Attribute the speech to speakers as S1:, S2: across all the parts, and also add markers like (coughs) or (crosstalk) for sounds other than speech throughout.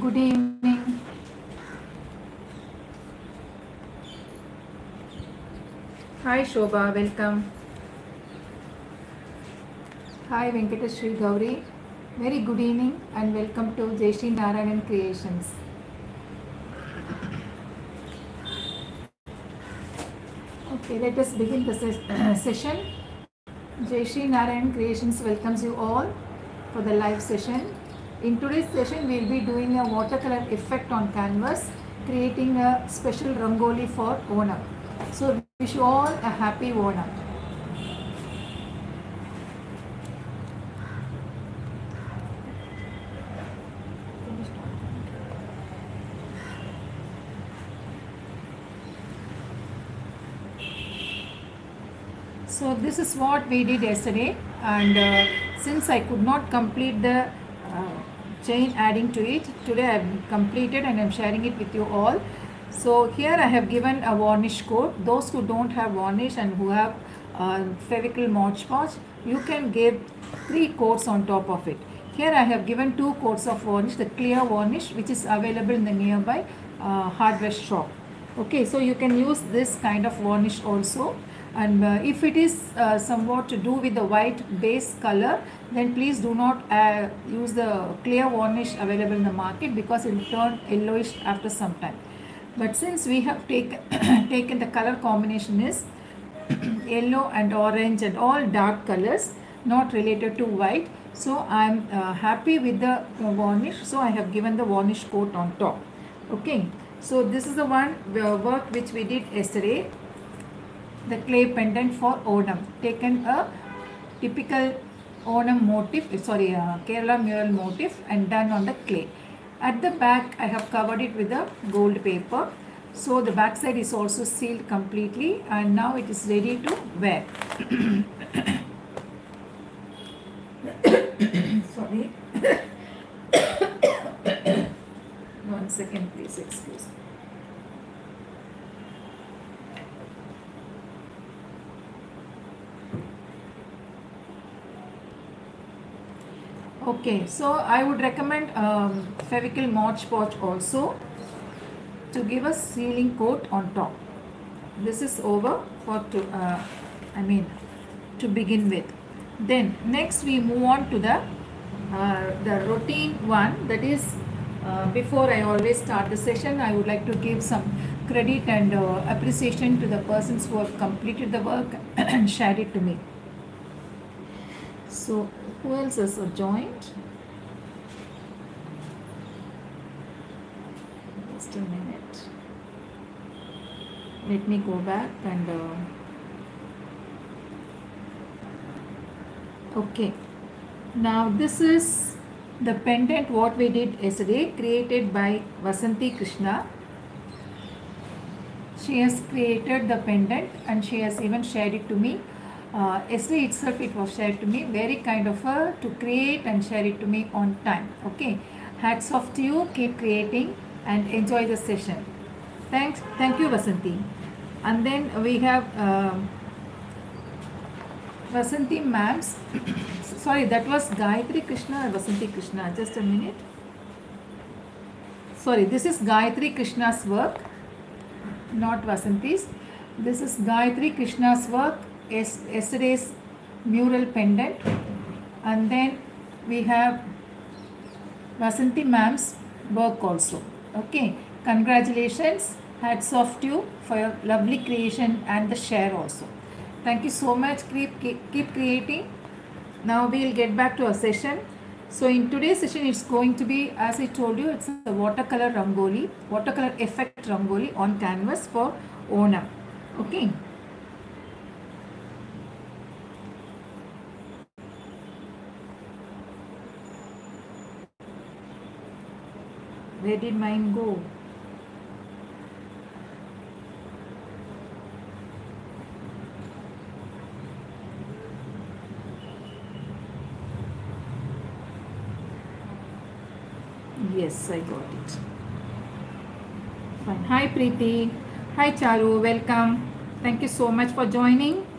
S1: Good evening. Hi Shobha, welcome. Hi Venkateshri Gauri. Very good evening and welcome to Jayashree Narayanan Creations. Okay, let us begin the ses- (clears throat) session. Jayashree Narayan Creations welcomes you all for the live session. In today's session, we will be doing a watercolor effect on canvas, creating a special rangoli for Onam. So, wish you all a happy Onam. So this is what we did yesterday and uh, since I could not complete the chain adding to it, today I have completed and I am sharing it with you all. So here I have given a varnish coat. Those who don't have varnish and who have uh, Fevicryl Mod Podge, you can give three coats on top of it. Here I have given two coats of varnish, the clear varnish which is available in the nearby uh, hardware shop. Okay, so you can use this kind of varnish also and uh, if it is uh, somewhat to do with the white base color then please do not uh, use the clear varnish available in the market because it will turn yellowish after some time. But since we have taken (coughs) taken the color combination is (coughs) yellow and orange and all dark colors not related to white so i am uh, happy with the uh, varnish. So i have given the varnish coat on top. Okay. So this is the one uh, work which we did yesterday the clay pendant for Onam. Taken a typical Onam motif, sorry, uh, Kerala mural motif and done on the clay. At the back, I have covered it with a gold paper. So the back side is also sealed completely and now it is ready to wear. (coughs) sorry. (coughs) One second, please excuse me. Okay, so I would recommend um, Fevicryl Mod Podge also to give a sealing coat on top. This is over for to, uh, I mean, to begin with. Then next we move on to the uh, the routine one that is uh, before I always start the session I would like to give some credit and uh, appreciation to the persons who have completed the work (clears throat) and shared it to me. So who else has joined? Just a minute. Let me go back and. Uh, okay. Now this is the pendant what we did yesterday created by Vasanti Krishna. She has created the pendant and she has even shared it to me uh, yesterday itself it was shared to me very kind of her to create and share it to me on time okay? Hats off to you keep creating and enjoy the session. Thanks thank you vasanti and then we have um, vasanti ma'ams. (coughs) Sorry that was gayatri krishna or vasanti krishna? Just a minute. Sorry this is gayatri krishna's work not vasanti's this is gayatri krishna's work yesterday's mural pendant. And then we have Vasanti ma'am's work also. Okay. Congratulations. Hats off to you for your lovely creation and the share also. Thank you so much. Keep, keep, creating. Now we will get back to our session. So in today's session it's going to be as I told you it's a watercolor rangoli watercolor effect rangoli on canvas for Onam. Okay Where did mine go? Yes, I got it. Fine. Hi Preeti. Hi Charu. Welcome. Thank you so much for joining.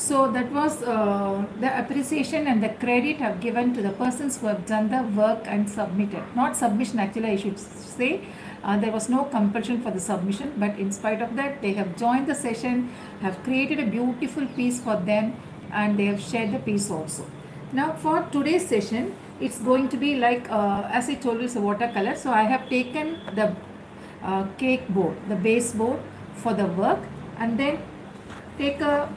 S1: So that was uh, the appreciation and the credit I've given to the persons who have done the work and submitted. Not submission actually I should say. Uh, there was no compulsion for the submission but in spite of that they have joined the session, have created a beautiful piece for them and they have shared the piece also. Now for today's session it's going to be like uh, as I told you it's a watercolor. So I have taken the uh, cake board, the base board for the work and then take a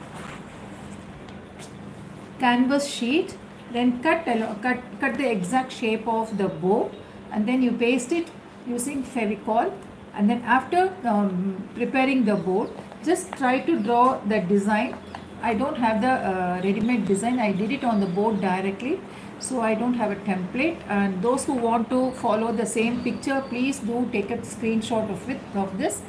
S1: canvas sheet then cut, cut, cut the exact shape of the bow and then you paste it using Fevicol. And then after um, preparing the board just try to draw the design. I don't have the uh, ready-made design. I did it on the board directly so I don't have a template. And those who want to follow the same picture please do take a screenshot of it of this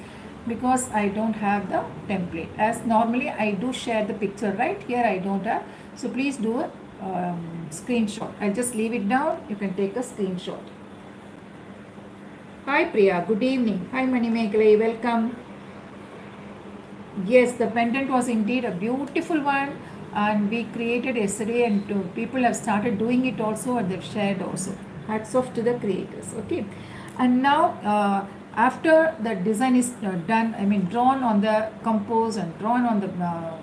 S1: because I don't have the template. As normally I do share the picture right? Here I don't have so please do a um, screenshot. I'll just leave it down. You can take a screenshot. Hi Priya. Good evening. Hi Manimekalai. Welcome. Yes the pendant was indeed a beautiful one and we created yesterday and uh, people have started doing it also and they've shared also. Hats off to the creators okay? And now uh, after the design is uh, done i mean drawn on the compose and drawn on the uh,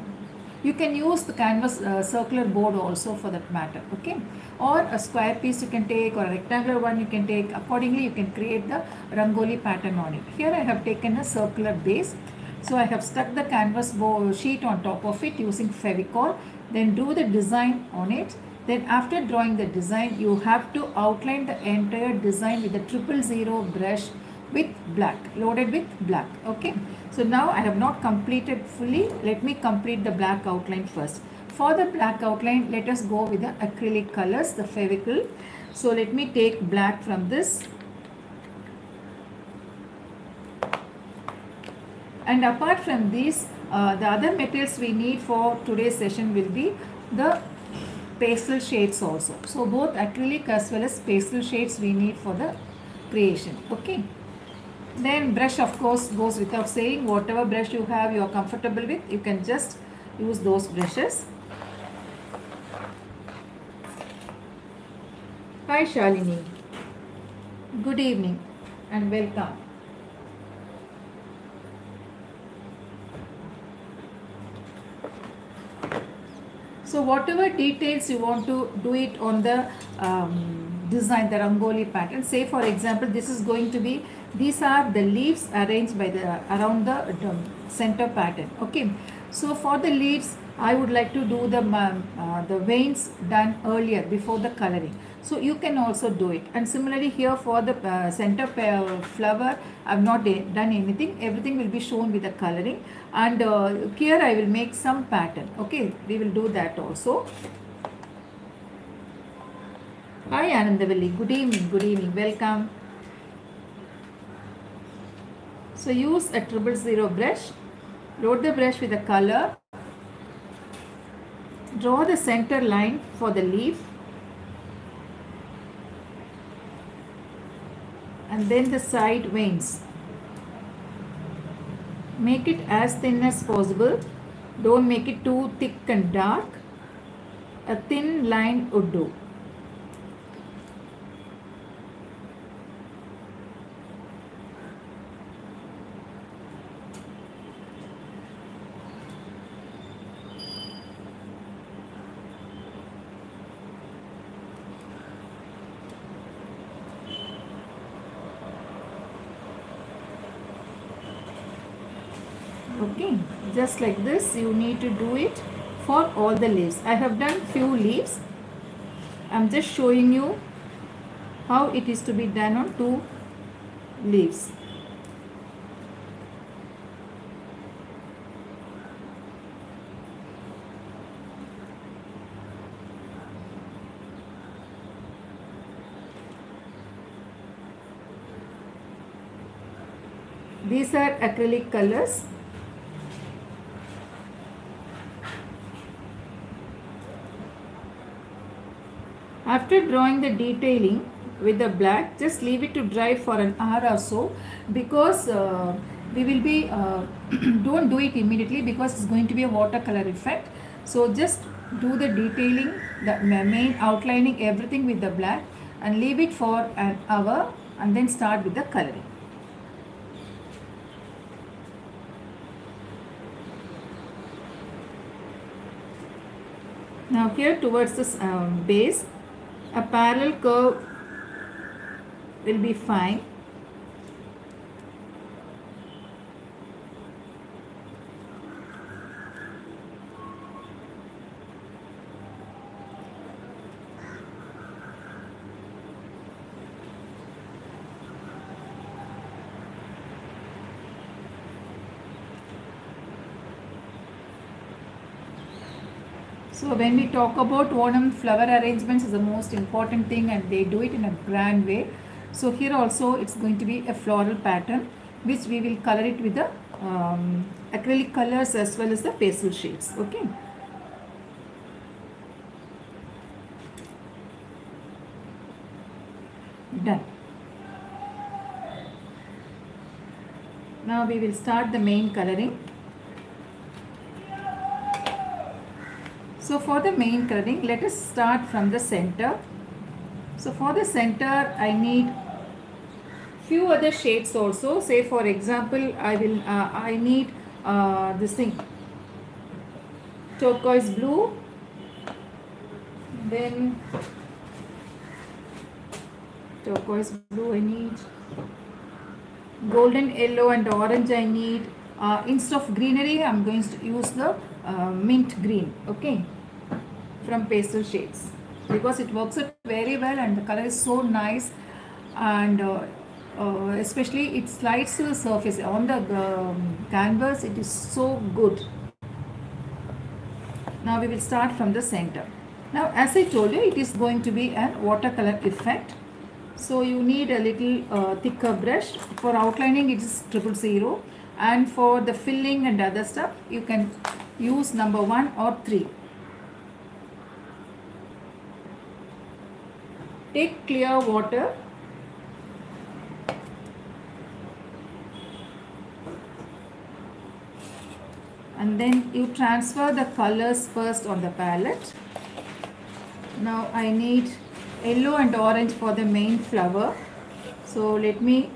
S1: you can use the canvas uh, circular board also for that matter okay? Or a square piece you can take or a rectangular one you can take. Accordingly you can create the rangoli pattern on it. Here i have taken a circular base. So i have stuck the canvas sheet on top of it using fevicol. Then do the design on it. Then after drawing the design you have to outline the entire design with a triple zero brush with black loaded with black okay so now I have not completed fully. Let me complete the black outline first. For the black outline let us go with the acrylic colors the Fevicol. So let me take black from this. And apart from these uh, the other materials we need for today's session will be the pastel shades also. So both acrylic as well as pastel shades we need for the creation. Okay then brush of course goes without saying whatever brush you have you are comfortable with you can just use those brushes. Hi shalini. Good evening and welcome. So whatever details you want to do it on the um, design the rangoli pattern say for example this is going to be these are the leaves arranged by the around the, center pattern okay? So for the leaves I would like to do the uh, the veins done earlier before the coloring. So you can also do it. And similarly here for the uh, center flower I have not done anything. Everything will be shown with the coloring. And uh, here I will make some pattern okay? We will do that also. Hi Anandavalli, good evening, good evening, welcome. So use a triple zero brush, load the brush with a color, draw the center line for the leaf and then the side veins. Make it as thin as possible. Don't make it too thick and dark. A thin line would do. okay just like this you need to do it for all the leaves. I have done few leaves. I'm just showing you how it is to be done on two leaves. These are acrylic colors After drawing the detailing with the black, just leave it to dry for an hour or so because uh, we will be, uh, (clears throat) don't do it immediately because it's going to be a watercolor effect. So just do the detailing, the main outlining everything with the black and leave it for an hour and then start with the coloring. Now here towards this um, base, a parallel curve will be fine. So when we talk about Onam flower arrangements is the most important thing and they do it in a grand way. So here also it's going to be a floral pattern which we will color it with the um, acrylic colors as well as the pastel shades. Okay. Done. Now we will start the main coloring. So for the main coloring, let us start from the center. So for the center, I need few other shades also. Say for example, I will uh, I need uh, this thing turquoise blue, then turquoise blue I need golden yellow and orange I need uh, instead of greenery I'm going to use the uh, mint green okay from pastel shades. Because it works out very well and the color is so nice and uh, uh, especially it slides to the surface. On the um, canvas it is so good. Now we will start from the center. Now as I told you it is going to be a watercolor effect. So you need a little uh, thicker brush. For outlining it is triple zero and for the filling and other stuff you can use number one or three. Take clear water. And then you transfer the colors first on the palette. Now I need yellow and orange for the main flower. So let me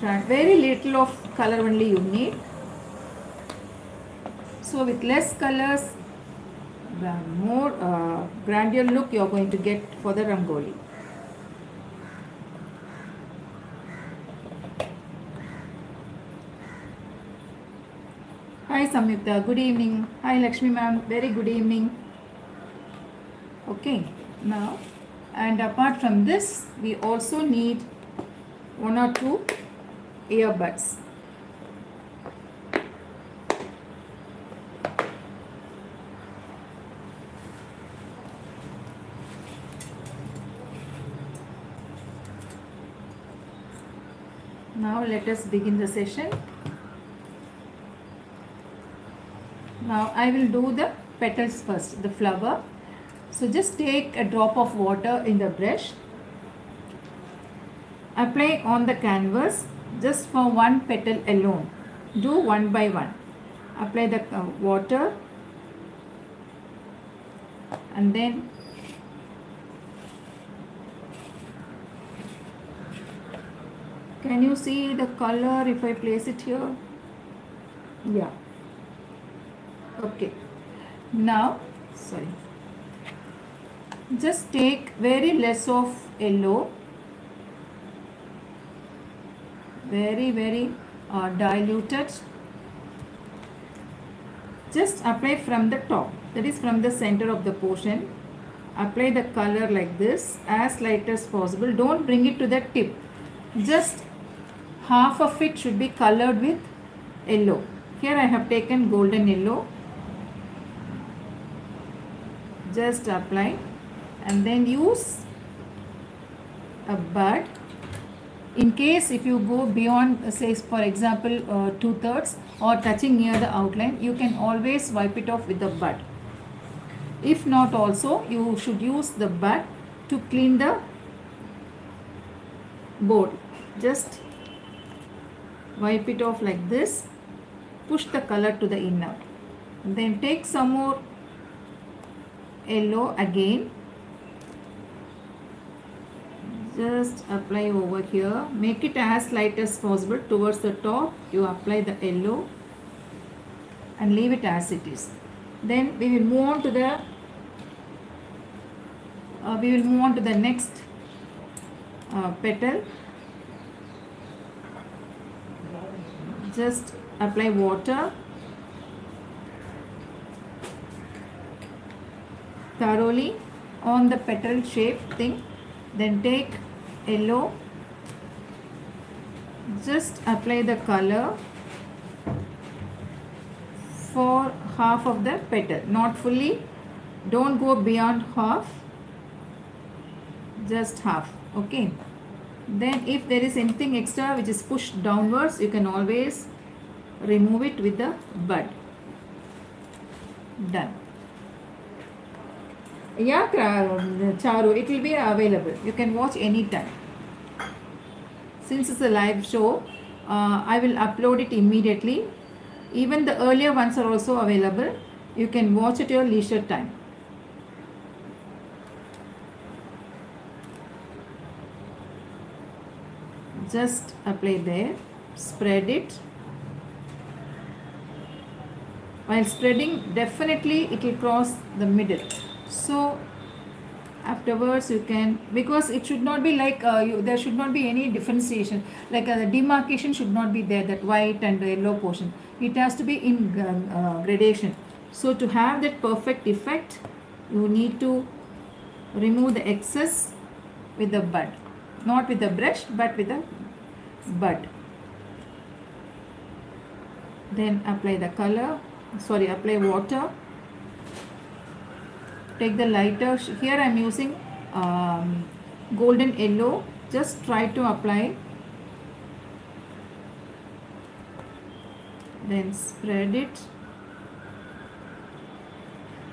S1: try very little of color only you need. So with less colors the more uh, grandeur look you are going to get for the rangoli. Hi Samyukta, good evening. Hi Lakshmi ma'am, very good evening. Okay, now and apart from this we also need one or two earbuds. Now let us begin the session. Now I will do the petals first, the flower. So just take a drop of water in the brush. Apply on the canvas just for one petal alone. Do one by one. Apply the uh, water and then can you see the color if I place it here? Yeah. Okay. Now, sorry just take very less of yellow very very uh, diluted. Just apply from the top. That is from the center of the portion. Apply the color like this as light as possible. Don't bring it to the tip. Just half of it should be colored with yellow. Here I have taken golden yellow. Just apply. And then use a bud in case if you go beyond uh, say for example uh, two thirds or touching near the outline you can always wipe it off with the bud. If not also you should use the bud to clean the board. Just wipe it off like this. Push the color to the inner. Then take some more yellow again just apply over here. Make it as light as possible. Towards the top you apply the yellow and leave it as it is. Then we will move on to the uh, we will move on to the next uh, petal. Just apply water. Thoroughly on the petal shape thing then take yellow. Just apply the color for half of the petal. Not fully. Don't go beyond half. Just half. Okay. Then if there is anything extra which is pushed downwards you can always remove it with the bud. Done yeah charu it will be available. You can watch anytime. Since it's a live show uh, i will upload it immediately. Even the earlier ones are also available. You can watch at your leisure time. Just apply there. Spread it. While spreading definitely it will cross the middle so afterwards you can because it should not be like uh, you, there should not be any differentiation. Like uh, the demarcation should not be there that white and yellow portion. It has to be in uh, uh, gradation. So to have that perfect effect you need to remove the excess with the bud. Not with the brush but with the bud. Then apply the color sorry apply water take the lighter here I am using um, golden yellow. Just try to apply. Then spread it.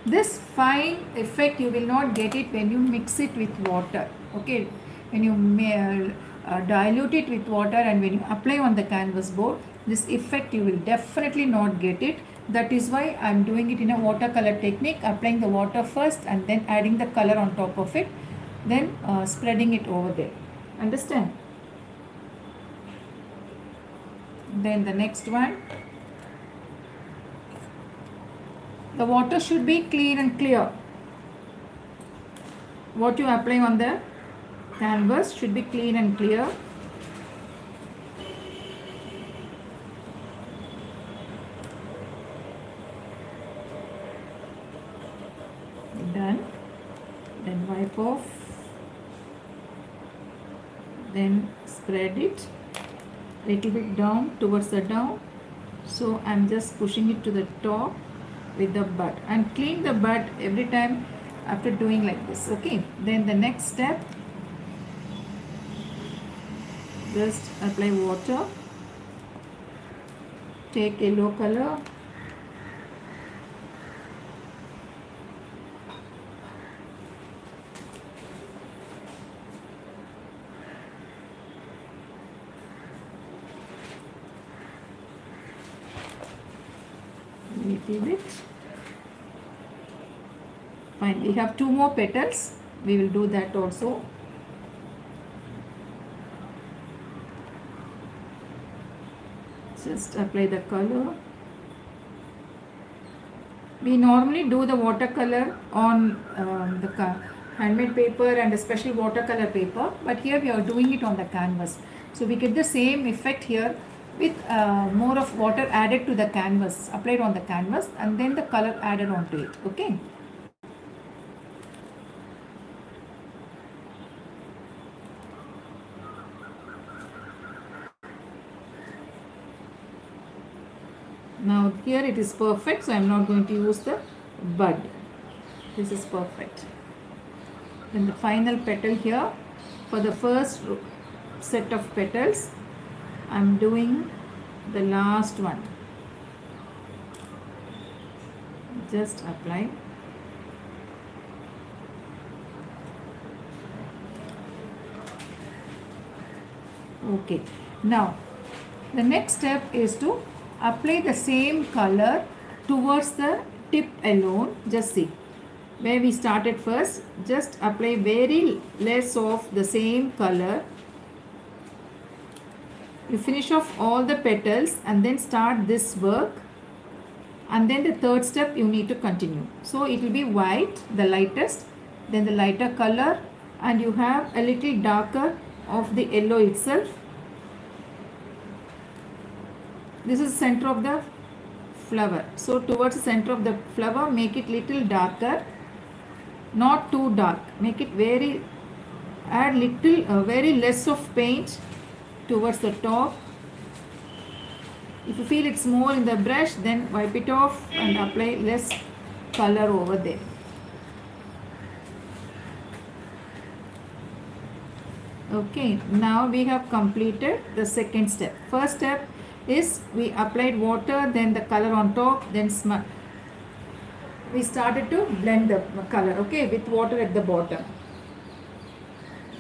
S1: This fine effect you will not get it when you mix it with water okay? When you uh, dilute it with water and when you apply on the canvas board this effect you will definitely not get it that is why I am doing it in a watercolor technique applying the water first and then adding the color on top of it then uh, spreading it over there. Understand? Then the next one. The water should be clean and clear. What you apply on the canvas should be clean and clear done then wipe off then spread it little bit down towards the down. So I'm just pushing it to the top with the bud and clean the bud every time after doing like this okay? Then the next step just apply water. Take yellow color little bit fine we have two more petals. We will do that also. Just apply the color. We normally do the watercolor on um, the handmade paper and a special watercolor paper but here we are doing it on the canvas. So we get the same effect here with uh, more of water added to the canvas applied on the canvas and then the color added onto it okay now here it is perfect so I am not going to use the bud. This is perfect. Then the final petal here for the first set of petals I'm doing the last one. Just apply. Okay. Now the next step is to apply the same color towards the tip alone just see where we started first. Just apply very less of the same color. You finish off all the petals and then start this work. And then the third step you need to continue. So it will be white the lightest then the lighter color and you have a little darker of the yellow itself this is center of the flower. So towards the center of the flower make it little darker. Not too dark. Make it very add little uh, very less of paint towards the top. If you feel it's more in the brush then wipe it off and apply less color over there. Okay now we have completed the second step. First step is we applied water then the color on top then we started to blend the color okay with water at the bottom.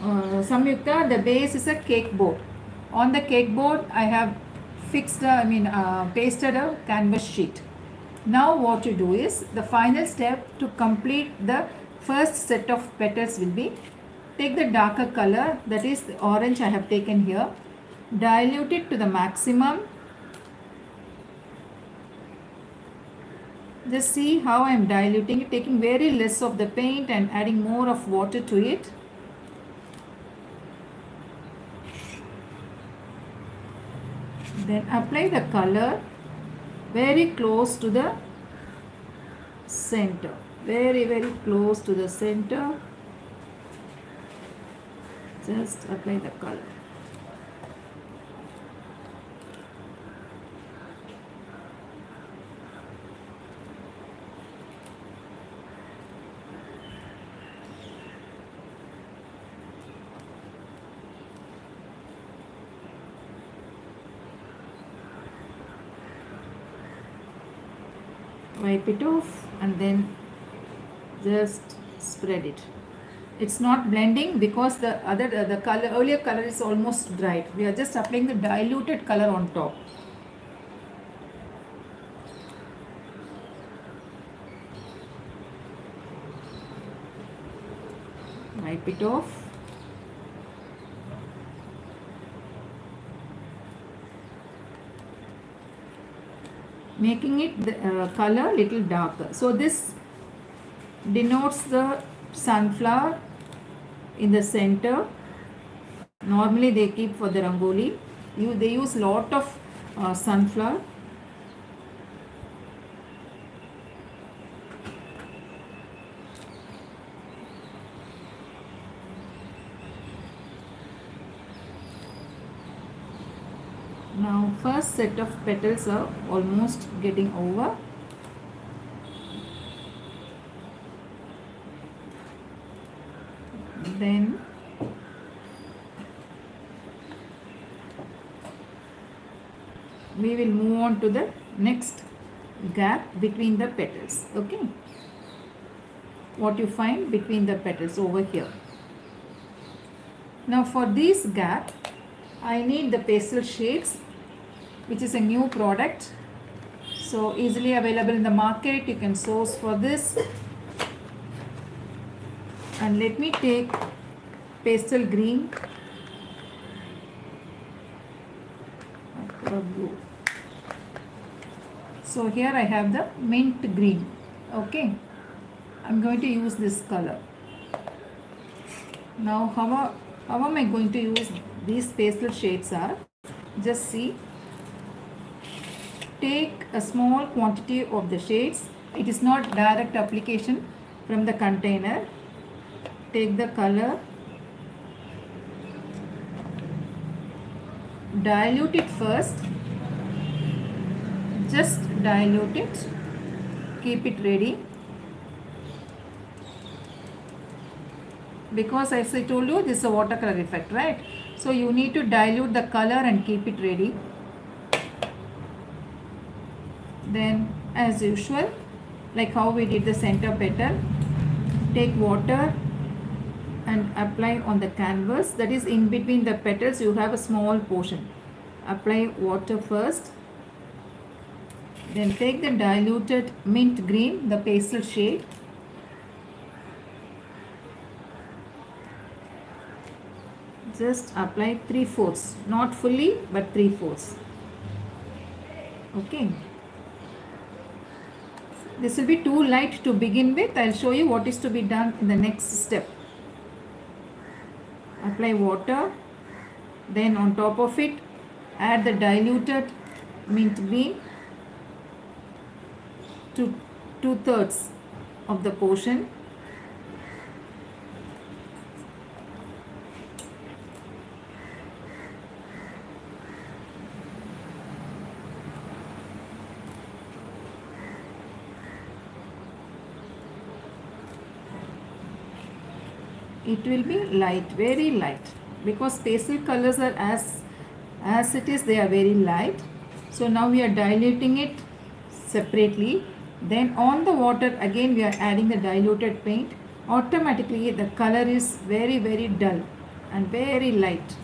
S1: Uh, Samyukta the base is a cake board. On the cake board I have fixed I mean uh, pasted a canvas sheet. Now what you do is the final step to complete the first set of petals will be take the darker color that is the orange I have taken here dilute it to the maximum just see how I am diluting it taking very less of the paint and adding more of water to it. Then apply the color very close to the center. Very very close to the center. Just apply the color wipe it off and then just spread it. It's not blending because the other uh, the color earlier color is almost dried. We are just applying the diluted color on top. Wipe it off making it the uh, color little darker. So this denotes the sunflower in the center. Normally they keep for the rangoli. You they use lot of uh, sunflower now set of petals are almost getting over. Then we will move on to the next gap between the petals okay? What you find between the petals over here. Now for this gap I need the pastel shades which is a new product. So easily available in the market. You can source for this. And let me take pastel green. So here I have the mint green. Okay. I'm going to use this color. Now how, how am I going to use these pastel shades are? Just see take a small quantity of the shades. It is not direct application from the container. Take the color. Dilute it first. Just dilute it. Keep it ready. Because as I told you this is a watercolor effect right? So you need to dilute the color and keep it ready then as usual. Like how we did the center petal take water and apply on the canvas. That is in between the petals you have a small portion. Apply water first. Then take the diluted mint green the pastel shade. Just apply 3 fourths not fully but 3 fourths okay this will be too light to begin with. I'll show you what is to be done in the next step. Apply water then on top of it add the diluted mint green to two thirds of the portion it will be light very light. Because pastel colors are as as it is they are very light. So now we are diluting it separately. Then on the water again we are adding the diluted paint. Automatically the color is very very dull and very light.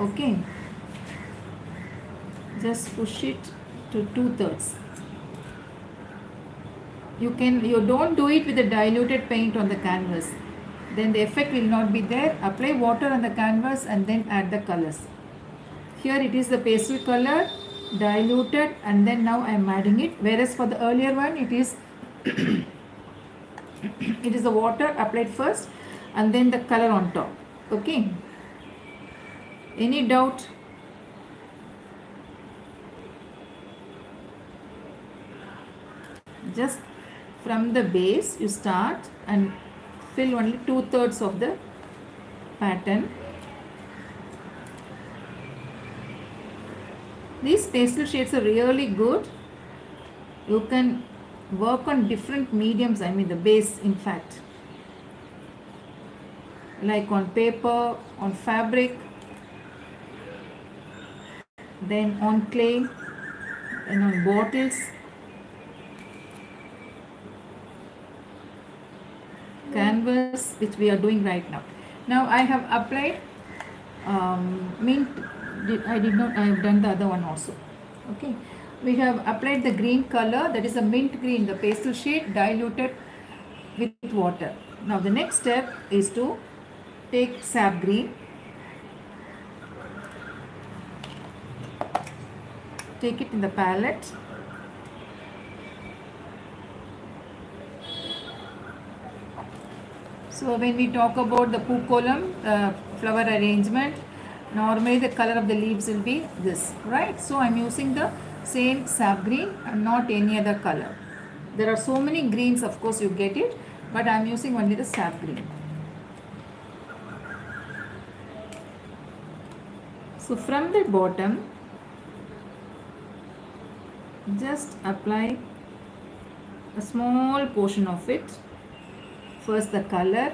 S1: Okay? Just push it to two thirds you can you don't do it with the diluted paint on the canvas then the effect will not be there. Apply water on the canvas and then add the colors. Here it is the pastel color diluted and then now I am adding it. Whereas for the earlier one it is (coughs) it is the water applied first and then the color on top. Okay? Any doubt? Just from the base you start and fill only two thirds of the pattern. These pastel shades are really good. You can work on different mediums i mean the base in fact. Like on paper on fabric then on clay and on bottles canvas which we are doing right now. Now I have applied um, mint I did not I have done the other one also. Okay. We have applied the green color that is a mint green the pastel shade diluted with water. Now the next step is to take sap green. Take it in the palette So when we talk about the pookalam, uh, flower arrangement, normally the color of the leaves will be this, right? So I'm using the same sap green and not any other color. There are so many greens, of course you get it, but I'm using only the sap green. So from the bottom, just apply a small portion of it first the color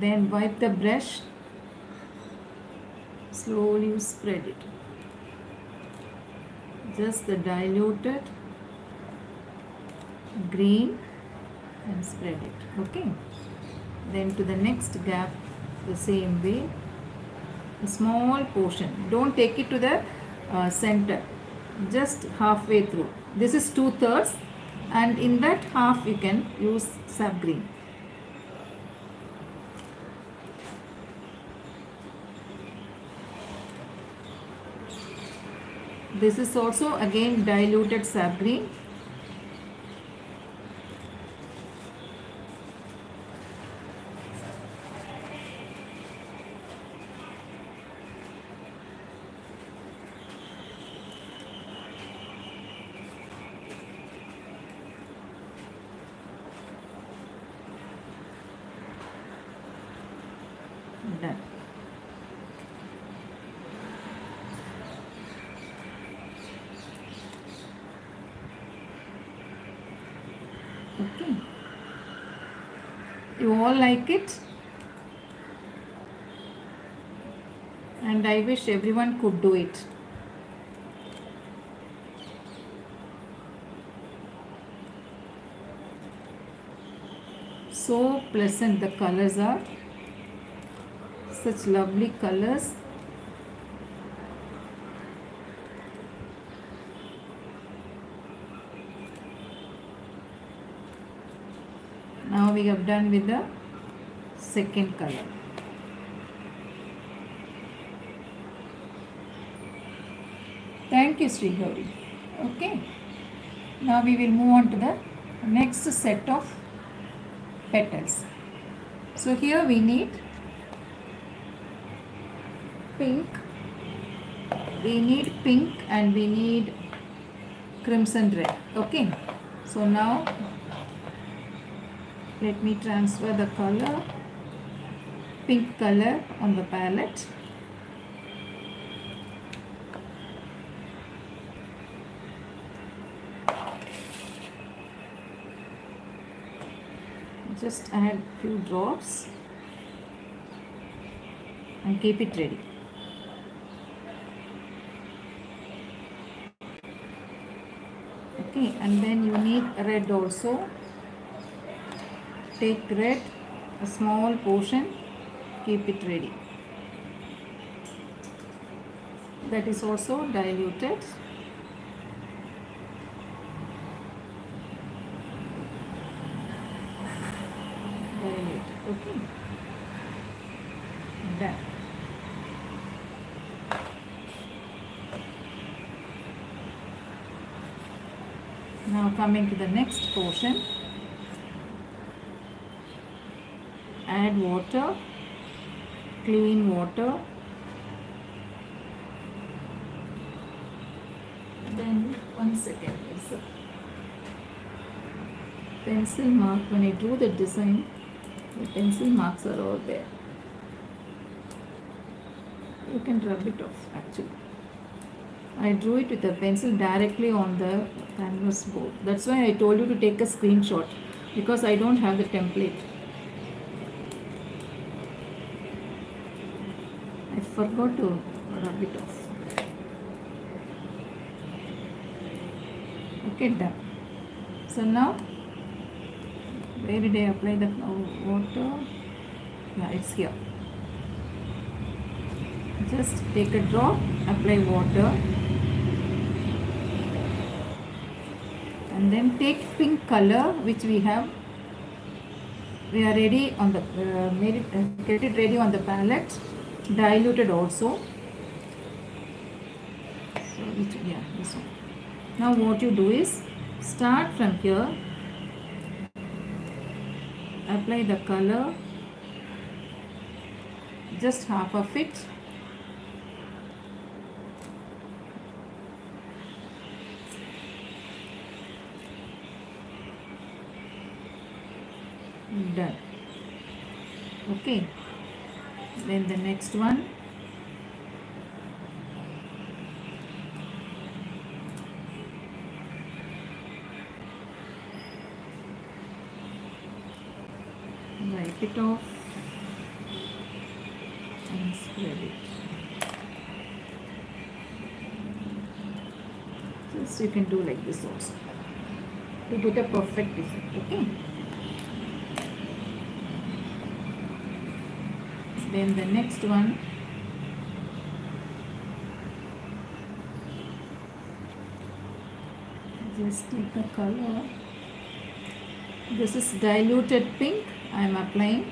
S1: then wipe the brush slowly spread it. Just the diluted green and spread it okay? Then to the next gap the same way a small portion. Don't take it to the uh, center just halfway through. This is two thirds and in that half you can use sap green this is also again diluted sap green done okay you all like it. And i wish everyone could do it. So pleasant the colors are. Such lovely colors. Now we have done with the second color. Thank you Sri Gauri. Okay. Now we will move on to the next set of petals. So here we need pink, we need pink and we need crimson red. Okay. So now let me transfer the color pink color on the palette. Just add few drops and keep it ready. Okay and then you need red also. Take red a small portion keep it ready. That is also diluted. Dilute. Okay. Done. Now coming to the next portion. Add water clean water. Then one second pencil mark when I do the design the pencil marks are all there. You can rub it off actually. I drew it with a pencil directly on the canvas board. That's why I told you to take a screenshot because I don't have the template forgot to rub it off. Okay, done. So now, where did I apply the water? Yeah, it's here. Just take a drop, apply water, and then take pink color which we have. We are ready on the uh, made it, uh, get it ready on the palette diluted also. So which yeah this one. Now what you do is start from here. Apply the color. Just half of it. Done. Okay then the next one. Wipe it off and spread it. Just you can do like this also. To get a perfect effect okay then the next one. Just take a color. This is diluted pink. I am applying.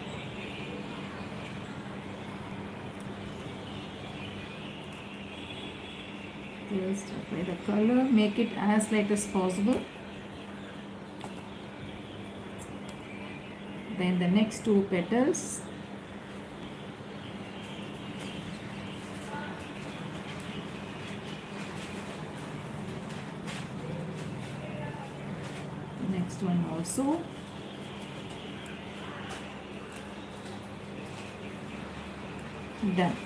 S1: Just apply the color. Make it as light as possible. Then the next two petals next one also. Done.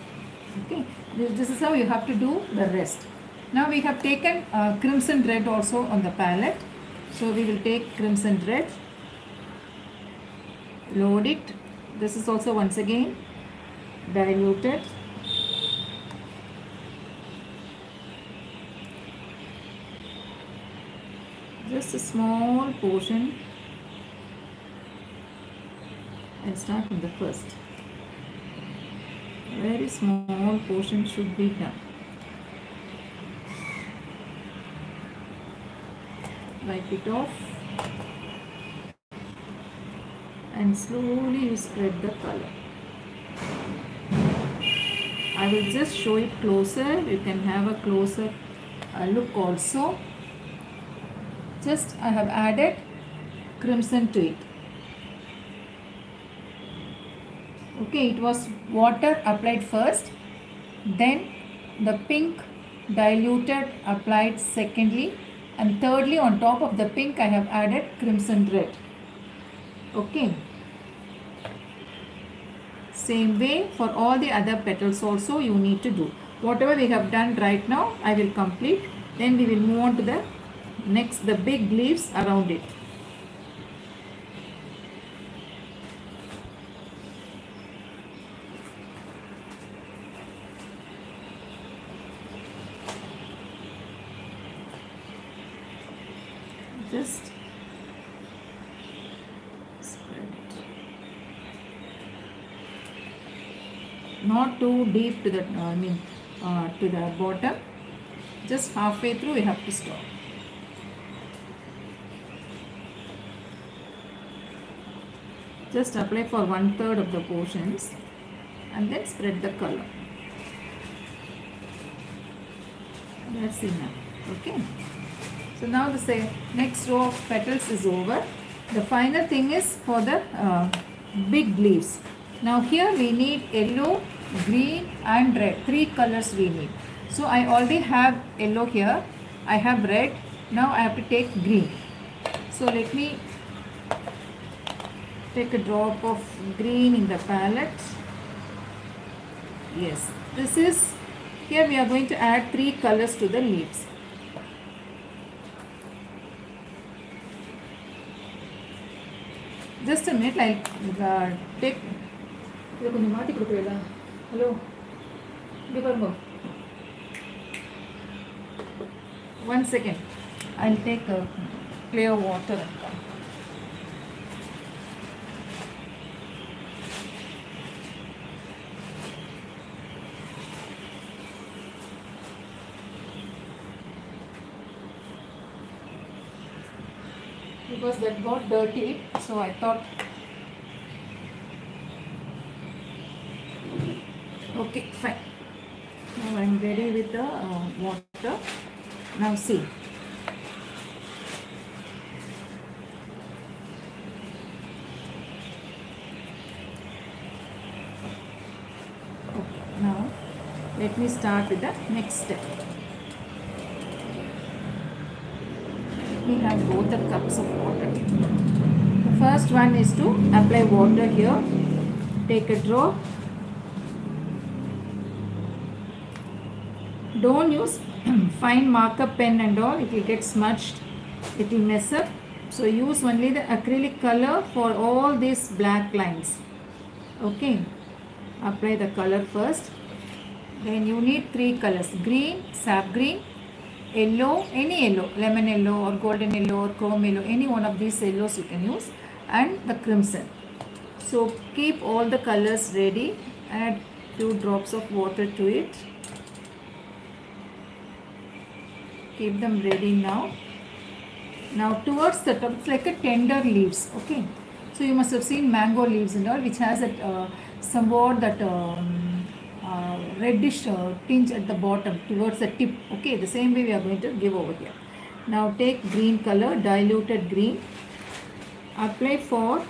S1: Okay. This, this is how you have to do the rest. Now we have taken uh, crimson red also on the palette. So we will take crimson red load it. This is also once again diluted. Just a small portion I'll start from the first. Very small portion should be done. Wipe it off and slowly you spread the color. I will just show it closer. You can have a closer uh, look also. Just I have added crimson to it okay it was water applied first then the pink diluted applied secondly and thirdly on top of the pink I have added crimson red. Okay. Same way for all the other petals also you need to do. Whatever we have done right now I will complete. Then we will move on to the next the big leaves around it just spread it not too deep to the I mean uh, to the bottom. Just halfway through we have to stop. Just apply for one third of the portions and then spread the color. That's enough okay? So now the say, next row of petals is over. The final thing is for the uh, big leaves. Now here we need yellow green and red. Three colors we need. So I already have yellow here. I have red. Now I have to take green. So let me take a drop of green in the palette. Yes. This is here we are going to add three colors to the leaves. Just a minute. I'll uh, take Hello. Bipan go. One second. I'll take a clear water because that got dirty so I thought okay fine now I'm ready with the uh, water now see now let me start with the next step we have both the cups of water. The first one is to apply water here. Take a drop. Don't use (clears throat) fine marker pen and all. It will get smudged. It will mess up. So use only the acrylic color for all these black lines. Okay. Apply the color first. Then you need three colors. Green, sap green, yellow, any yellow, lemon yellow or golden yellow or chrome yellow, any one of these yellows you can use and the crimson. So keep all the colors ready, add two drops of water to it. Keep them ready now. Now towards the top, it's like a tender leaves, okay. So you must have seen mango leaves and all which has a uh, somewhat that um, uh, reddish uh, tinge at the bottom towards the tip okay the same way we are going to give over here now take green color diluted green apply for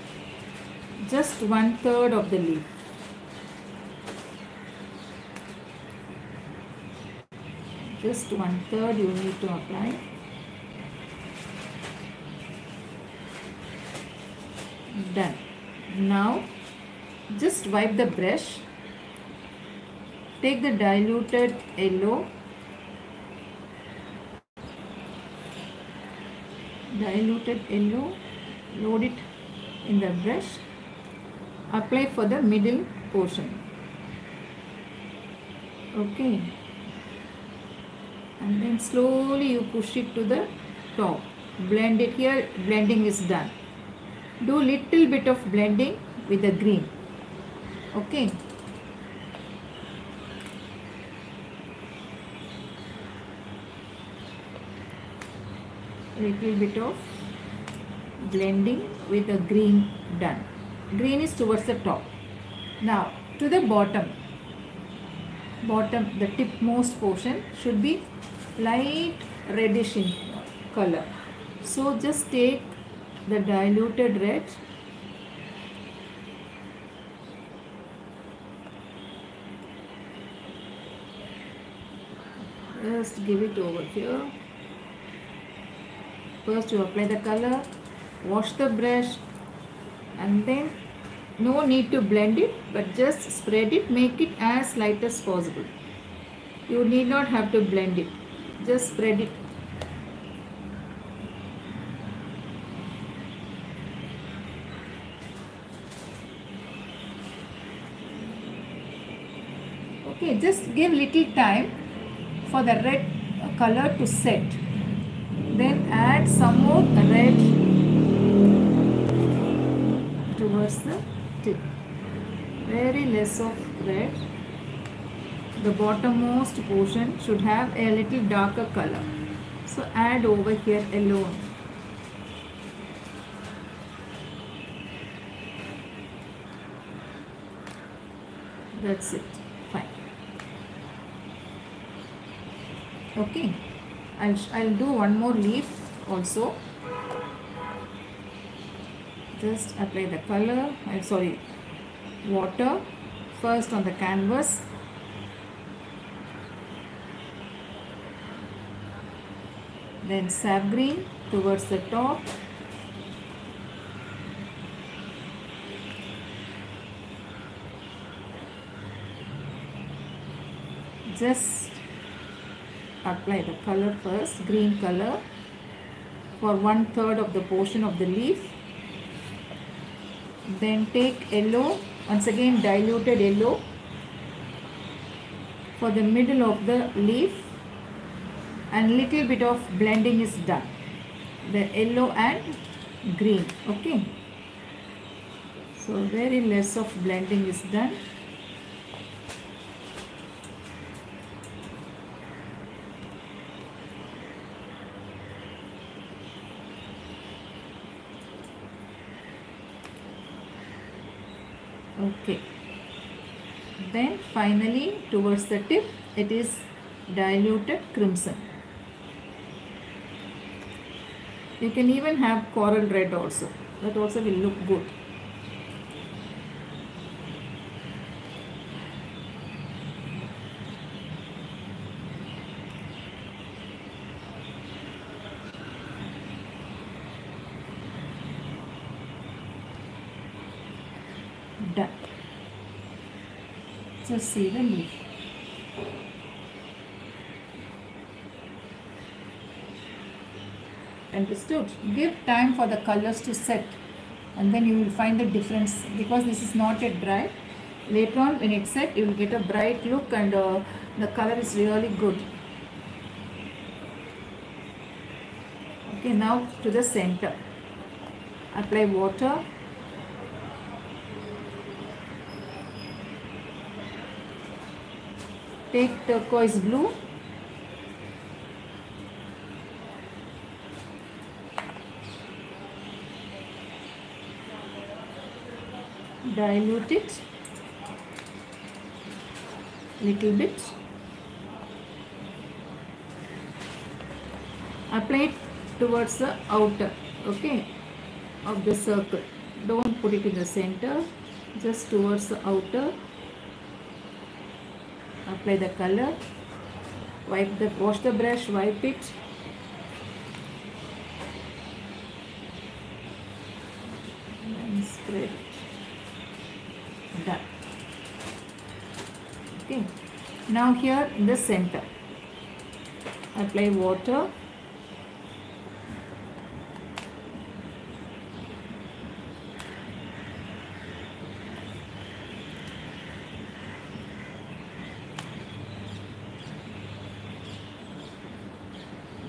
S1: just one third of the leaf just one third you need to apply. Done. Now just wipe the brush. Take the diluted yellow. Diluted yellow. Load it in the brush. Apply for the middle portion. Okay and then slowly you push it to the top. Blend it here blending is done. Do little bit of blending with the green. Okay. Little bit of blending with the green done. Green is towards the top. Now to the bottom bottom the tip most portion should be light reddish in color. So just take the diluted red just give it over here first you apply the color wash the brush and then no need to blend it but just spread it make it as light as possible. You need not have to blend it. Just spread it. Okay just give little time for the red color to set. Then add some more red towards the very less of red. The bottommost portion should have a little darker color. So add over here alone. That's it. Fine. Okay. I'll, I'll do one more leaf also just apply the color I'm sorry water first on the canvas. Then sap green towards the top. Just apply the color first green color for one third of the portion of the leaf then take yellow once again diluted yellow for the middle of the leaf. And little bit of blending is done. The yellow and green okay? So very less of blending is done okay. Then finally towards the tip it is diluted crimson. You can even have coral red also. That also will look good. Done just see the leaf understood. Give time for the colors to set and then you will find the difference because this is not yet dry later on when it's set you will get a bright look and uh, the color is really good. Okay now to the center. Apply water take turquoise blue. Dilute it little bit. Apply it towards the outer okay of the circle. Don't put it in the center just towards the outer apply the color wipe the wash the brush wipe it. And spread it. Done. Okay. Now here in the center. Apply water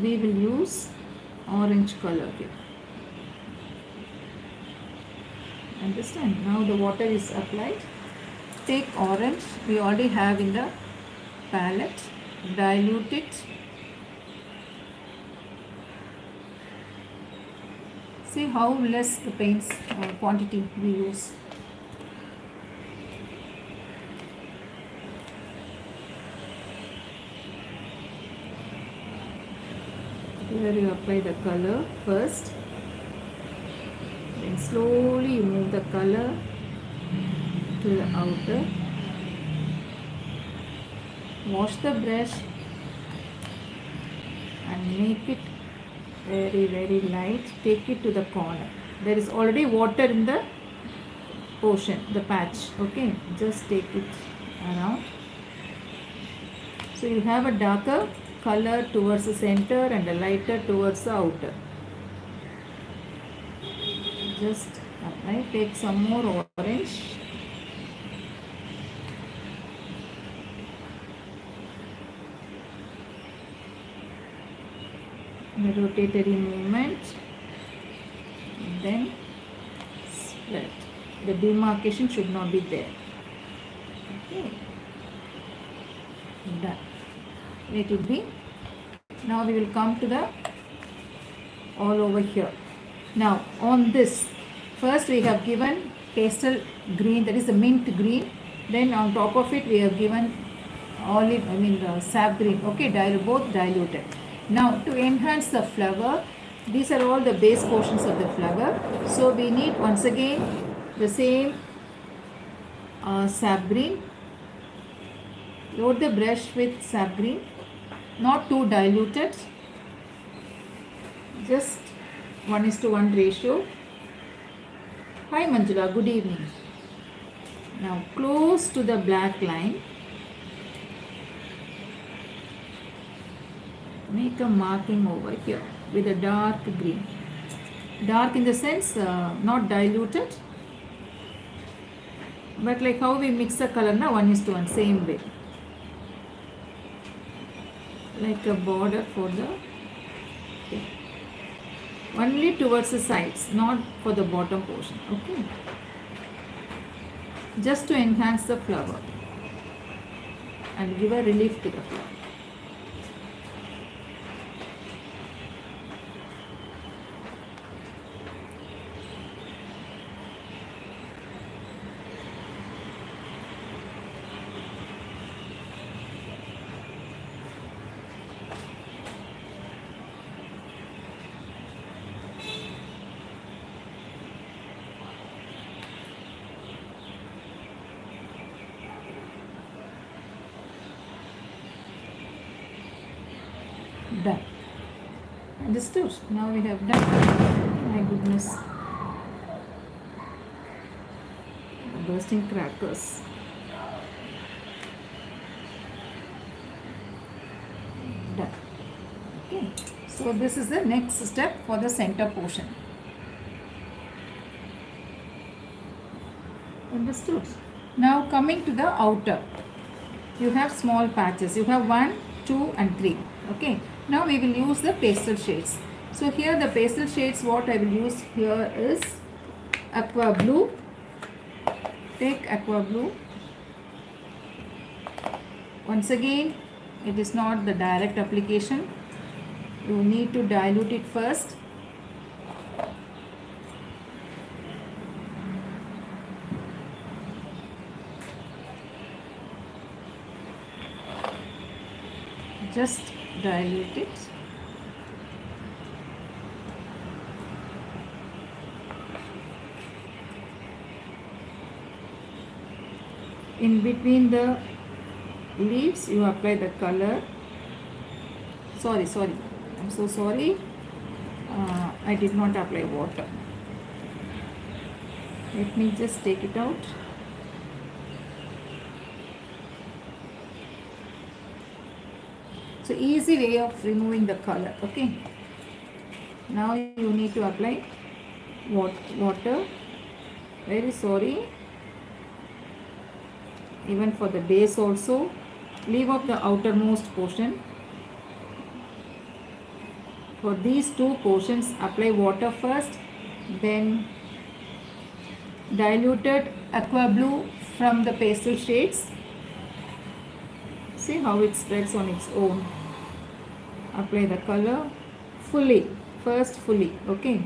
S1: we will use orange color here. Understand? Now the water is applied. Take orange. We already have in the palette. Dilute it. See how less the paints uh, quantity we use here you apply the color first. Then slowly you move the color to the outer. Wash the brush and make it very very light. Take it to the corner. There is already water in the portion the patch. Okay? Just take it around. So you have a darker color towards the center and a lighter towards the outer. Just apply take some more orange. The rotatory movement. Then spread. The demarcation should not be there. Okay done be now we will come to the all over here. Now on this first we have given pastel green that is the mint green. Then on top of it we have given olive i mean the sap green. Okay dilute both diluted. Now to enhance the flower these are all the base portions of the flower. So we need once again the same uh, sap green. Load the brush with sap green not too diluted. Just 1 is to 1 ratio. Hi manjula. Good evening. Now close to the black line. Make a marking over here with a dark green. Dark in the sense uh, not diluted. But like how we mix the color now 1 is to 1 same way like a border for the okay. only towards the sides not for the bottom portion okay just to enhance the flower and give a relief to the flower done understood now we have done. My goodness. Bursting crackers. Done. Okay. So this is the next step for the center portion. Understood. Now coming to the outer. You have small patches. You have one two and three. Okay. Now we will use the pastel shades so here the pastel shades what I will use here is aqua blue. Take aqua blue. Once again it is not the direct application. You need to dilute it first. Just dilute it in between the leaves you apply the color. Sorry sorry. I'm so sorry. Uh, I did not apply water. Let me just take it out. So easy way of removing the color okay? Now you need to apply water. Very sorry even for the base also. Leave off the outermost portion. For these two portions apply water first then diluted aqua blue from the pastel shades. See how it spreads on its own. Apply the color fully first fully okay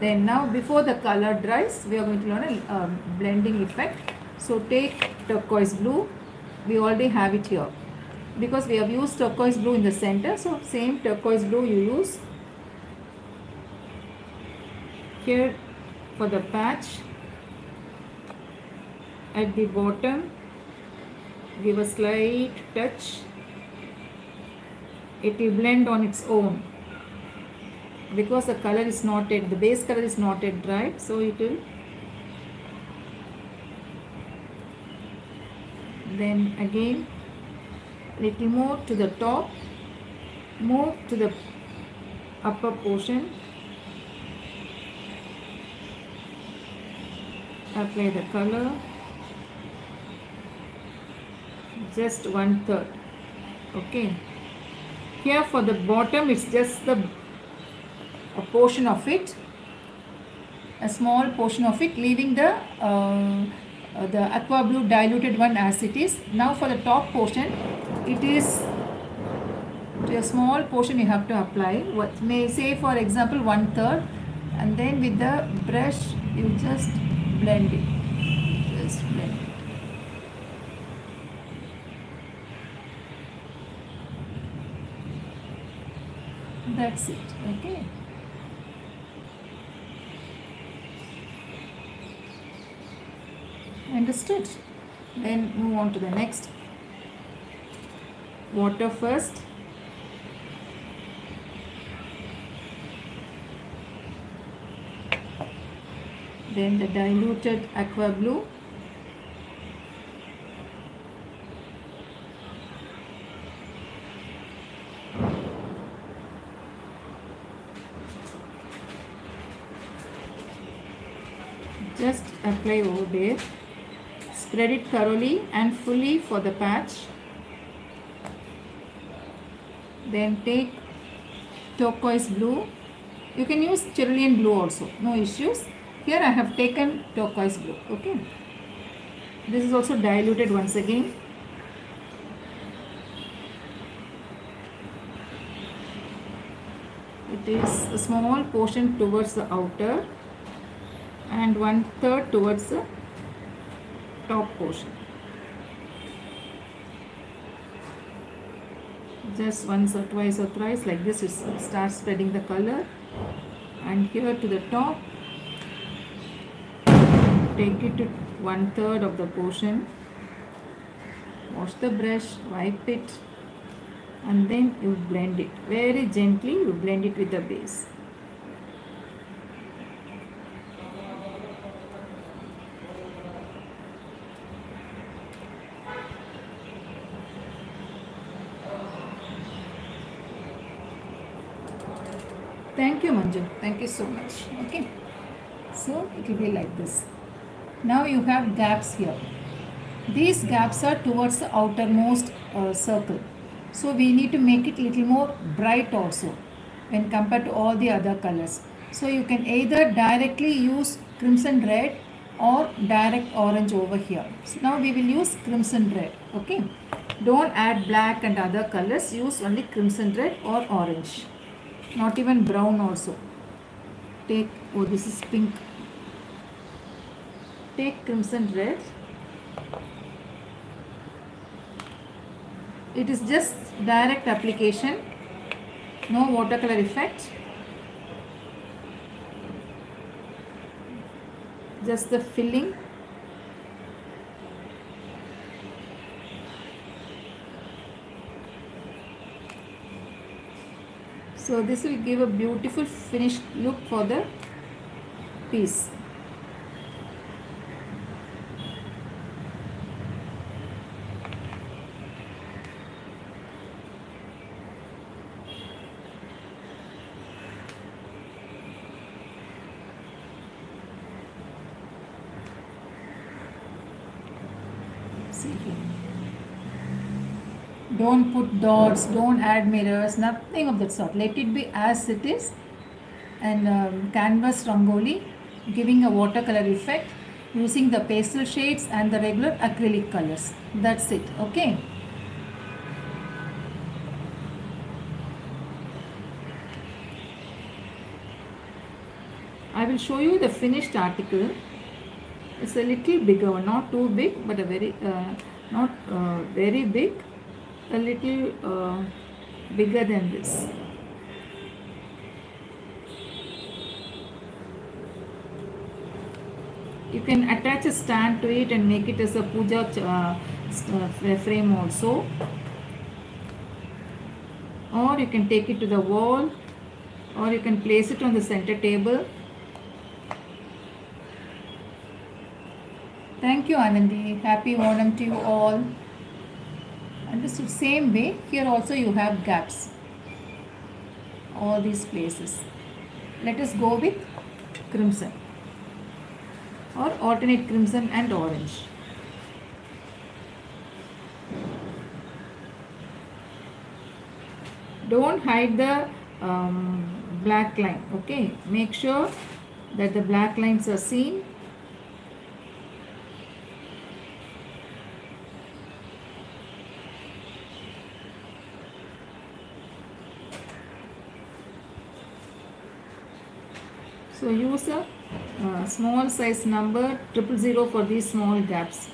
S1: then now before the color dries we are going to learn a um, blending effect. So take turquoise blue. We already have it here. Because we have used turquoise blue in the center so same turquoise blue you use here for the patch at the bottom give a slight touch. It will blend on its own because the color is not yet the base color is not yet dried so it will then again little more to the top move to the upper portion. Apply the color. Just one third. Okay. Here for the bottom it's just the a portion of it a small portion of it leaving the uh, the aqua blue diluted one as it is. Now for the top portion it is a small portion you have to apply. What may say for example one third and then with the brush you just blend it. Just blend it. That's it okay understood. Then move on to the next. Water first. Then the diluted aqua blue. Just apply over there spread it thoroughly and fully for the patch. Then take turquoise blue. You can use cerulean blue also no issues. Here I have taken turquoise blue okay? This is also diluted once again. It is a small portion towards the outer and one third towards the top portion just once or twice or thrice like this you uh, start spreading the color. And here to the top take it to one third of the portion. Wash the brush wipe it and then you blend it. Very gently you blend it with the base thank you so much. Okay. So it will be like this. Now you have gaps here. These gaps are towards the outermost uh, circle. So we need to make it little more bright also when compared to all the other colors. So you can either directly use crimson red or direct orange over here. So now we will use crimson red. Okay. Don't add black and other colors. Use only crimson red or orange not even brown also. Take oh this is pink. Take crimson red. It is just direct application. No watercolor effect. Just the filling so this will give a beautiful finished look for the piece see here don't put dots don't add mirrors nothing of that sort. Let it be as it is. And um, canvas rangoli giving a watercolor effect using the pastel shades and the regular acrylic colors. That's it okay? I will show you the finished article. It's a little bigger not too big but a very uh, not uh, very big a little uh, bigger than this. You can attach a stand to it and make it as a puja uh, uh, frame also. Or you can take it to the wall or you can place it on the center table. Thank you anandi. Happy onam to you all is same way here also you have gaps all these places let us go with crimson or alternate crimson and orange. Don't hide the um, black line, okay? Make sure that the black lines are seen. So use a uh, small size number triple zero for these small gaps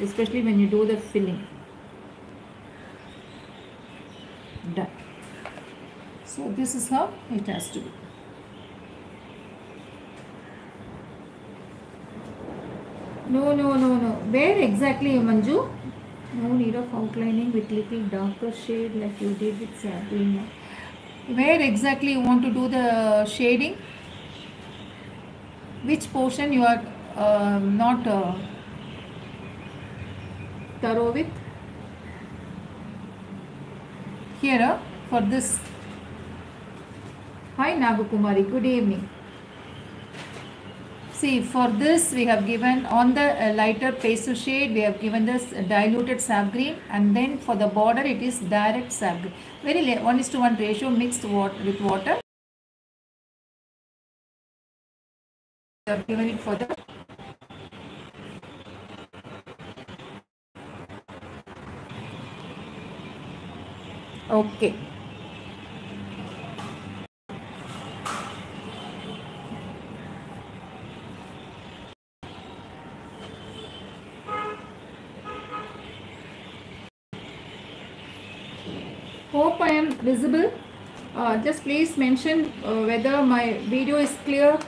S1: especially when you do the filling. Done. So this is how it has to be. No no no no. Where exactly manju? No need of outlining with little darker shade like you did with sap green. Where exactly you want to do the shading which portion you are uh, not uh, thorough with? Here uh, for this. Hi Nagakumari good evening. See for this we have given on the uh, lighter pastel shade we have given this diluted sap green and then for the border it is direct sap green very 1 is to 1 ratio mixed water with water we have given it for the okay. Hope i am visible. Uh, just please mention uh, whether my video is clear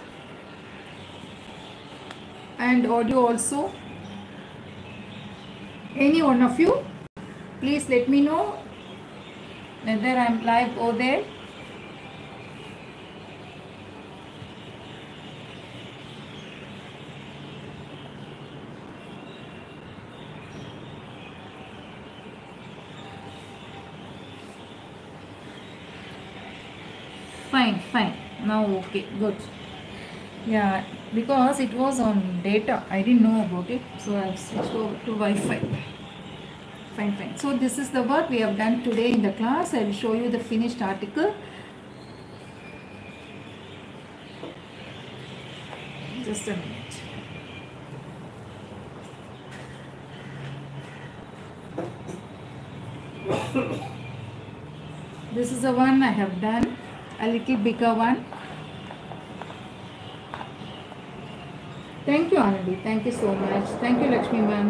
S1: and audio also. Any one of you please let me know whether i'm live or there. Fine fine. Now okay good yeah because it was on data. I didn't know about it so i've switched over to wi-fi. Fine fine. So this is the work we have done today in the class. I will show you the finished article. Just a minute. (coughs) This is the one i have done. A little bigger one Thank you, Anandi. Thank you so much. Thank you, Lakshmi ma'am.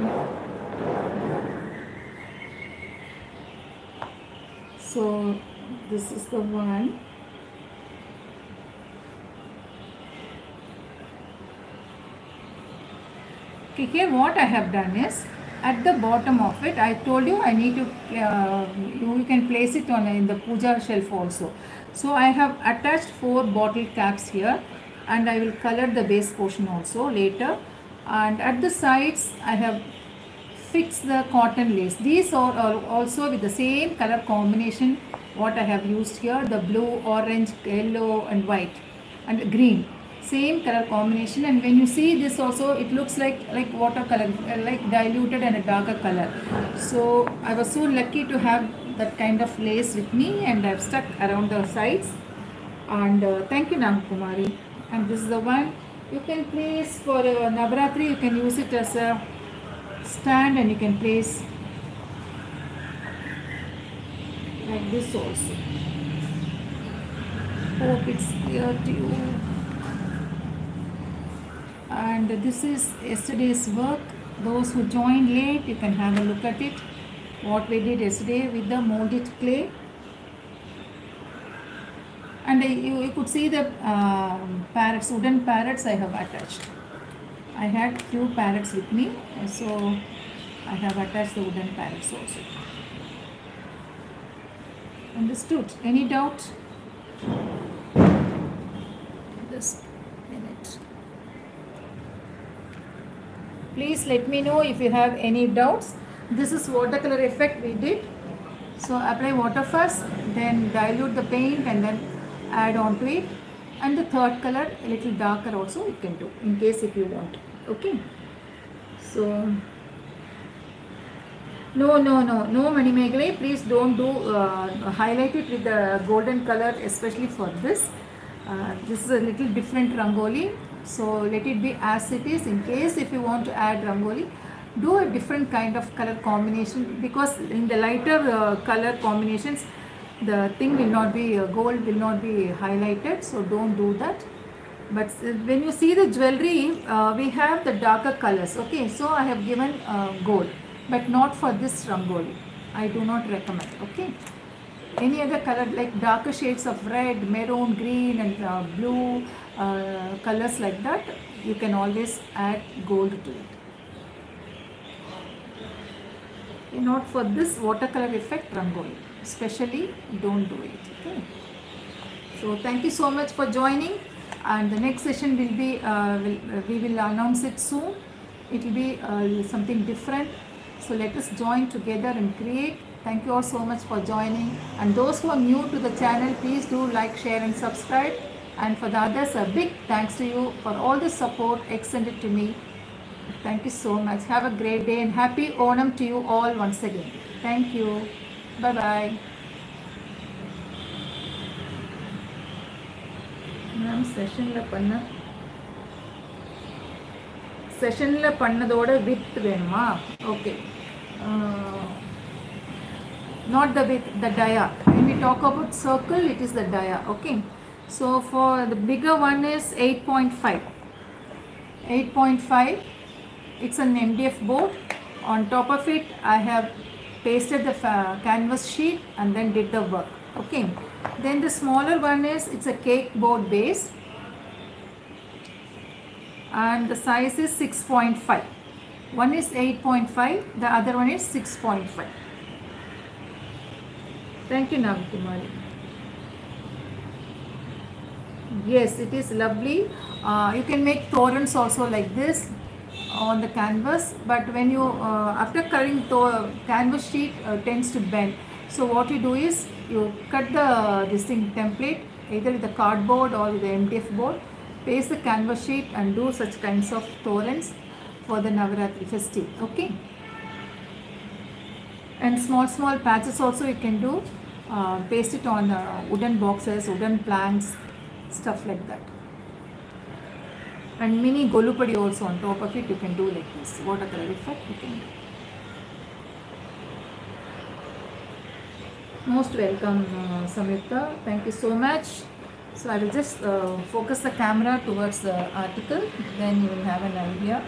S1: So, this is the one. Okay, here what I have done is at the bottom of it, I told you I need to, uh, you can place it on in the puja shelf also. So I have attached four bottle caps here and I will color the base portion also later. And at the sides I have fixed the cotton lace. These are also with the same color combination what I have used here the blue orange yellow and white and green. Same color combination. And when you see this also it looks like like watercolor like diluted and a darker color. So I was so lucky to have that kind of lace with me and I've stuck around the sides. And uh, thank you Nam Kumari and this is the one. You can place for uh, Navaratri you can use it as a stand and you can place like this also. Hope it's clear to you. And this is yesterday's work. Those who joined late you can have a look at it. What we did yesterday with the molded clay and you, you could see the uh, parrots wooden parrots I have attached. I had few parrots with me so I have attached the wooden parrots also. Understood? Any doubt? Just minute. Please let me know if you have any doubts. This is watercolor effect we did. So apply water first then dilute the paint and then add on to it. And the third color a little darker also you can do in case if you want okay? So no no no no Manimeghale please don't do uh, highlight it with the golden color especially for this. Uh, this is a little different rangoli so let it be as it is in case if you want to add rangoli do a different kind of color combination because in the lighter uh, color combinations the thing will not be uh, gold will not be highlighted so don't do that. But when you see the jewelry uh, we have the darker colors okay? So i have given uh, gold but not for this rangoli. I do not recommend okay? Any other color like darker shades of red maroon green and uh, blue uh, colors like that you can always add gold to it. Okay, not for this watercolor effect rangoli especially don't do it okay? So thank you so much for joining and the next session will be uh, will, uh, we will announce it soon. It will be uh, something different. So let us join together and create. Thank you all so much for joining. And those who are new to the channel please do like share and subscribe. And for the others a big thanks to you for all the support extended to me. Thank you so much. Have a great day and happy onam to you all once again. Thank you bye bye ma'am செஷனில் பண்ண செஷனில் பண்ணதோட with வேணுமா okay not the width the dia when we talk about circle it is the dia okay so for the bigger one is 8.5 8.5 it's an mdf board on top of it i have pasted the canvas sheet and then did the work. Okay. Then the smaller one is it's a cake board base. And the size is 6.5 one is 8.5 the other one is 6.5 thank you Navakumari yes it is lovely. Uh, you can make torrents also like this on the canvas but when you uh, after cutting the canvas sheet uh, tends to bend. So what you do is you cut the this thing template either with the cardboard or with the MDF board paste the canvas sheet and do such kinds of torrents for the Navaratri festive okay? And small small patches also you can do. Uh, paste it on uh, wooden boxes wooden planks stuff like that and mini golupadi also on top of it you can do like this. Watercolor effect you can do? Most welcome uh, Samyukta. Thank you so much. So I will just uh, focus the camera towards the article then you will have an idea.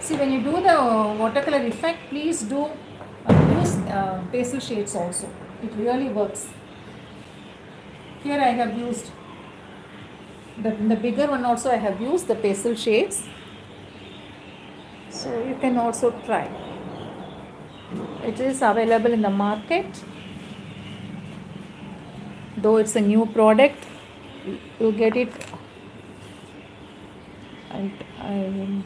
S1: See when you do the watercolor effect please do uh, use uh, shades also. It really works. Here I have used the, the bigger one also I have used the pastel shades. So you can also try. It is available in the market. Though it's a new product you get it. And I will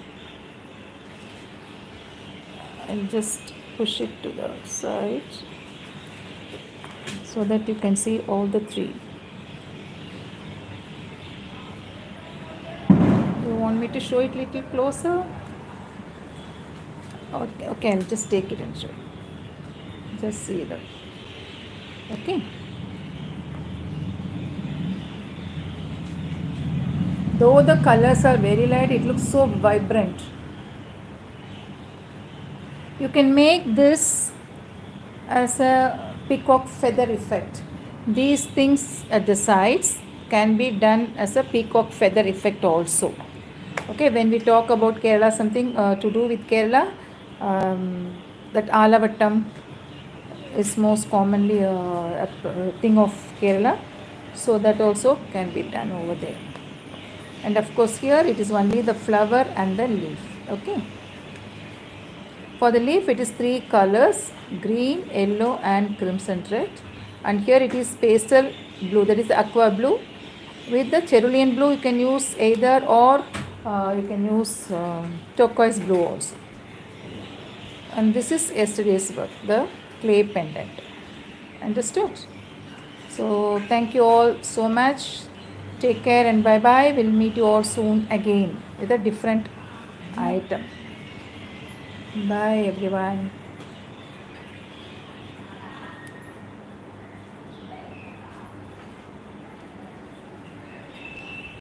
S1: I'll just push it to the side so that you can see all the three you want me to show it little closer? Okay okay I'll just take it and show. You just see that okay though the colors are very light it looks so vibrant. You can make this as a peacock feather effect. These things at the sides can be done as a peacock feather effect also Okay, when we talk about Kerala, something uh, to do with Kerala, um, that Alavattam is most commonly uh, a a thing of Kerala. So that also can be done over there. And of course here it is only the flower and the leaf. Okay. For the leaf it is three colors green, yellow and crimson red. And here it is pastel blue that is aqua blue. With the cerulean blue you can use either or uh, you can use um turquoise blue also. And this is yesterday's work, the clay pendant. Understood? So thank you all so much. Take care and bye bye. We'll meet you all soon again with a different item. Bye everyone.